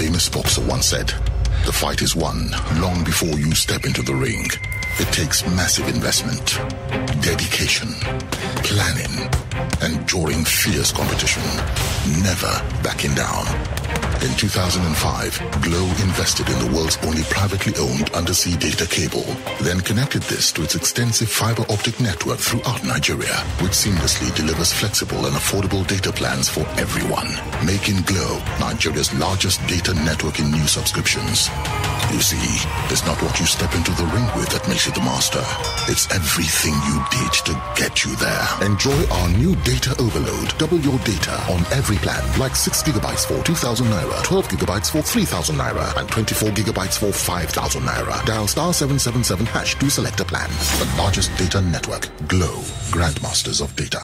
famous boxer once said, the fight is won long before you step into the ring. It takes massive investment, dedication, planning, and during fierce competition, never backing down. In 2005, Glo invested in the world's only privately owned undersea data cable, then connected this to its extensive fiber optic network throughout Nigeria, which seamlessly delivers flexible and affordable data plans for everyone, making Glo Nigeria's largest data network in new subscriptions. You see, it's not what you step into the ring with that makes you the master. It's everything you did to get you there. Enjoy our new data overload. Double your data on every plan, like 6 gigabytes for 2,000 naira, 12 gigabytes for 3,000 naira, and 24 gigabytes for 5,000 naira. Dial star 777 hash to select a plan. The largest data network, Glo, Grandmasters of Data.